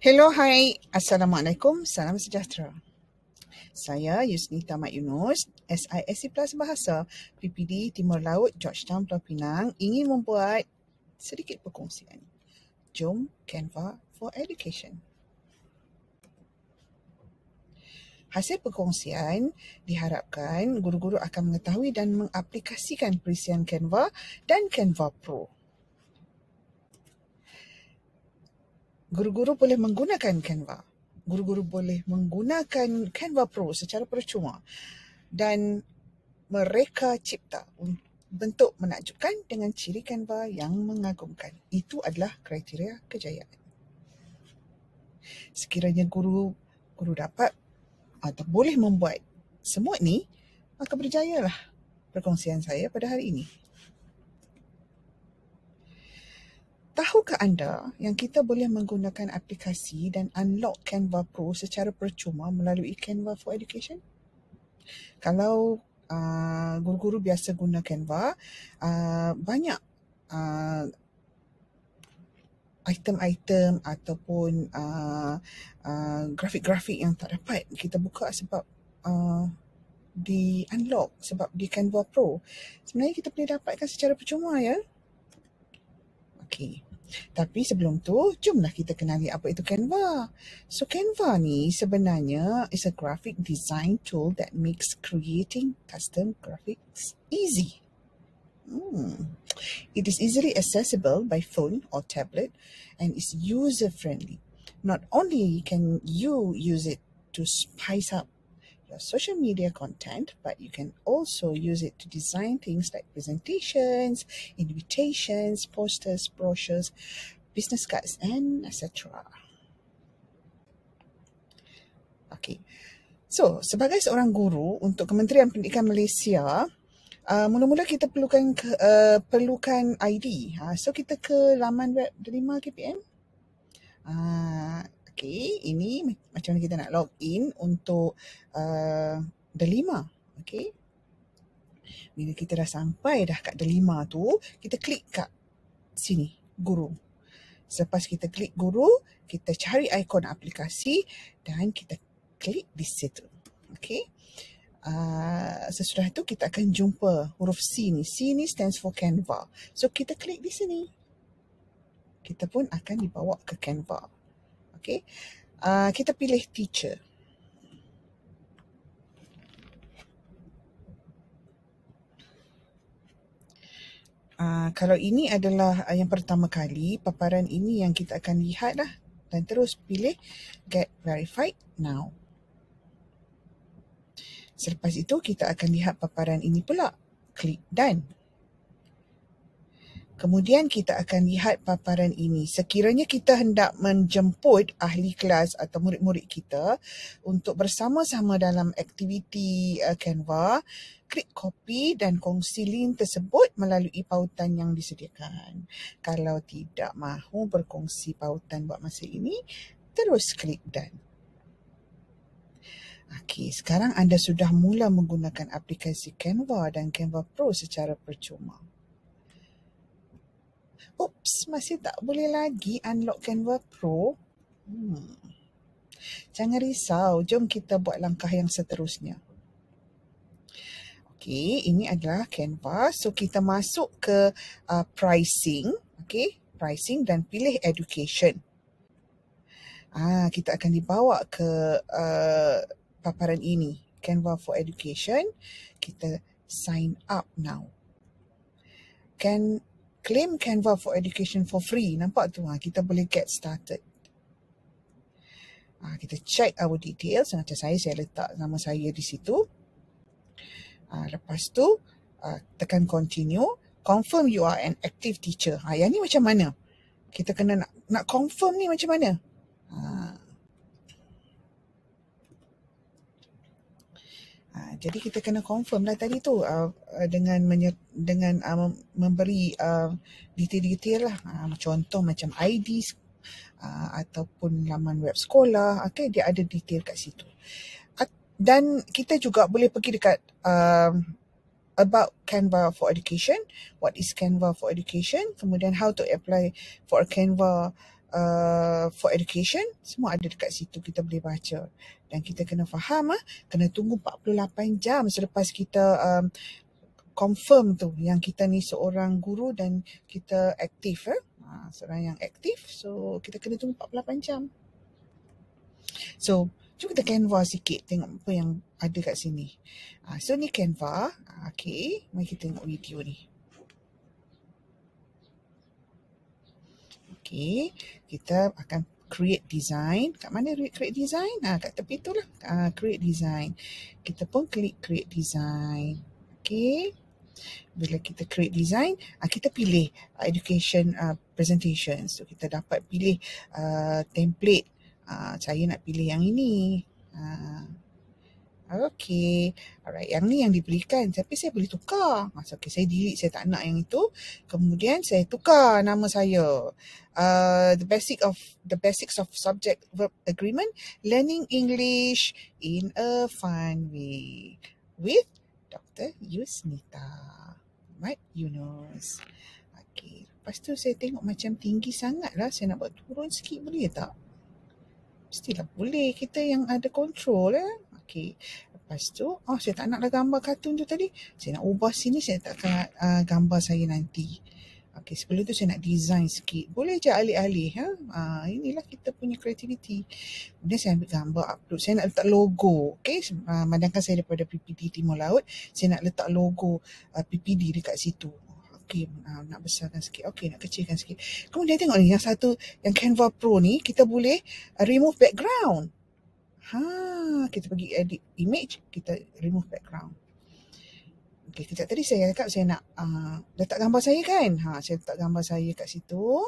Hello, hai. Assalamualaikum. Salam sejahtera. Saya Yusnita Mat Yunus, SISC Plus Bahasa, PPD Timur Laut, Georgetown, Pulau Pinang ingin membuat sedikit perkongsian. Jom Canva for Education. Hasil perkongsian diharapkan guru-guru akan mengetahui dan mengaplikasikan perisian Canva dan Canva Pro. Guru-guru boleh menggunakan Canva. Guru-guru boleh menggunakan Canva Pro secara percuma dan mereka cipta bentuk menakjubkan dengan ciri Canva yang mengagumkan. Itu adalah kriteria kejayaan. Sekiranya guru guru dapat atau boleh membuat semua ini, maka berjayalah perkongsian saya pada hari ini. Tahukah anda yang kita boleh menggunakan aplikasi dan unlock Canva Pro secara percuma melalui Canva for Education? Kalau uh, guru-guru biasa guna Canva, uh, banyak uh, item-item ataupun uh, uh, grafik-grafik yang tak dapat kita buka sebab uh, di unlock sebab di Canva Pro. Sebenarnya kita boleh dapatkan secara percuma ya. Okay. Tapi sebelum tu, jomlah kita kenali apa itu Canva. So Canva ni sebenarnya is a graphic design tool that makes creating custom graphics easy. Hmm. It is easily accessible by phone or tablet and is user friendly. Not only can you use it to spice up your social media content, but you can also use it to design things like presentations, invitations, posters, brochures, business cards, and etc. Okay. So, sebagai seorang guru untuk Kementerian Pendidikan Malaysia, uh, mula-mula kita perlukan ke, uh, perlukan ID. Ha, so, kita ke laman web Delima KPM. Uh, Okay, ini macam mana kita nak log in untuk uh, Delima. Okay. Bila kita dah sampai dah kat Delima tu, kita klik kat sini, guru. Selepas kita klik guru, kita cari ikon aplikasi dan kita klik di situ. Okay. Uh, sesudah itu kita akan jumpa huruf C ni. C ni stands for Canva. So kita klik di sini. Kita pun akan dibawa ke Canva. Okay. Uh, kita pilih teacher. Uh, kalau ini adalah uh, yang pertama kali, paparan ini yang kita akan lihat lah. Dan terus pilih get verified now. Selepas itu kita akan lihat paparan ini pula. Klik done. Kemudian kita akan lihat paparan ini. Sekiranya kita hendak menjemput ahli kelas atau murid-murid kita untuk bersama-sama dalam aktiviti uh, Canva, klik copy dan kongsi link tersebut melalui pautan yang disediakan. Kalau tidak mahu berkongsi pautan buat masa ini, terus klik done. Okey, sekarang anda sudah mula menggunakan aplikasi Canva dan Canva Pro secara percuma. Oops, masih tak boleh lagi unlock Canva Pro. Hmm. Jangan risau, jom kita buat langkah yang seterusnya. Okey, ini adalah Canva. So kita masuk ke uh, pricing, okey, pricing dan pilih education. Ah, kita akan dibawa ke uh, paparan ini, Canva for Education. Kita sign up now. Can claim Canva for education for free. Nampak tu ha, kita boleh get started. Ha, kita check our details. Macam saya, saya letak nama saya di situ. Ha, lepas tu, uh, tekan continue. Confirm you are an active teacher. Ha, yang ni macam mana? Kita kena nak, nak confirm ni macam mana? Ha, Ha, jadi kita kena confirm lah tadi tu uh, dengan menye- dengan uh, memberi uh, detail-detail lah. Uh, contoh macam ID uh, ataupun laman web sekolah. Okay, dia ada detail kat situ. Uh, dan kita juga boleh pergi dekat uh, about Canva for Education. What is Canva for Education? Kemudian how to apply for a Canva uh, for education semua ada dekat situ kita boleh baca. Dan kita kena faham ah kena tunggu 48 jam selepas kita um, confirm tu yang kita ni seorang guru dan kita aktif eh. Ha, seorang yang aktif so kita kena tunggu 48 jam. So cuba kita canva sikit tengok apa yang ada kat sini. Ha, so ni canva. Ha, okay mari kita tengok video ni Okay, kita akan create design. Kat mana create design? Ha, kat tepi tu lah. Ha, create design. Kita pun klik create design. Okay. Bila kita create design, ha, kita pilih education presentation. So, kita dapat pilih template. Saya nak pilih yang ini. Okay. Alright. Yang ni yang diberikan. Tapi saya boleh tukar. Masa okay, saya delete. Saya tak nak yang itu. Kemudian saya tukar nama saya. Uh, the basic of the basics of subject verb agreement. Learning English in a fun way. With Dr. Yusnita. Right? Yunus. Okay. Lepas tu saya tengok macam tinggi sangat lah. Saya nak buat turun sikit boleh tak? Mestilah boleh. Kita yang ada control eh. Okay. Lepas tu, oh saya tak naklah gambar kartun tu tadi. Saya nak ubah sini, saya tak nak uh, gambar saya nanti. Okay, sebelum tu saya nak design sikit. Boleh je alih-alih. Ha? Uh, inilah kita punya creativity. Kemudian saya ambil gambar upload. Saya nak letak logo. Okay, uh, madangkan saya daripada PPD Timur Laut. Saya nak letak logo uh, PPD dekat situ. Okay, uh, nak besarkan sikit. Okay, nak kecilkan sikit. Kemudian tengok ni, yang satu, yang Canva Pro ni, kita boleh uh, remove background. Ha, kita pergi edit image, kita remove background. Okay, kejap tadi saya cakap saya nak uh, letak gambar saya kan. Ha, saya letak gambar saya kat situ.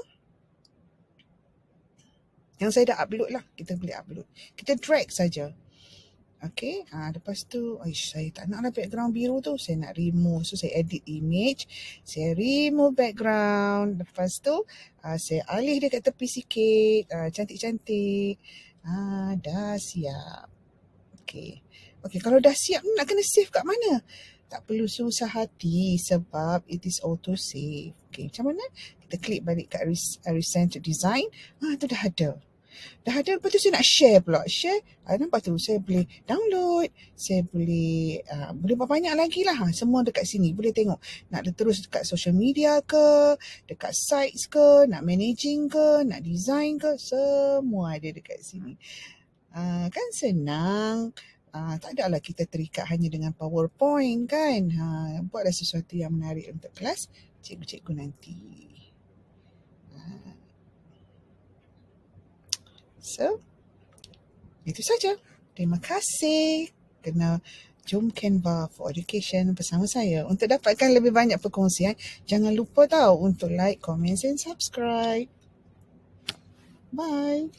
Yang saya dah upload lah. Kita boleh upload. Kita drag saja. Okay. Ha, lepas tu, Aish, saya tak nak lah background biru tu. Saya nak remove. So, saya edit image. Saya remove background. Lepas tu, uh, saya alih dia kat tepi sikit. Uh, cantik-cantik. Ah, dah siap. Okey. Okey, kalau dah siap nak kena save kat mana? Tak perlu susah hati sebab it is auto save. Okey, macam mana? Kita klik balik kat resend to design. Ah, tu dah ada. Dah ada, lepas tu saya nak share pula. Share, ah, nampak tu saya boleh download. Saya boleh, uh, boleh banyak lagi lah. Ha, semua dekat sini. Boleh tengok. Nak terus dekat social media ke, dekat sites ke, nak managing ke, nak design ke. Semua ada dekat sini. Uh, kan senang. Uh, tak adalah kita terikat hanya dengan PowerPoint kan. Ha, buatlah sesuatu yang menarik untuk kelas cikgu-cikgu nanti. So, itu saja. Terima kasih kena jom Canva for Education bersama saya. Untuk dapatkan lebih banyak perkongsian, jangan lupa tahu untuk like, comment and subscribe. Bye.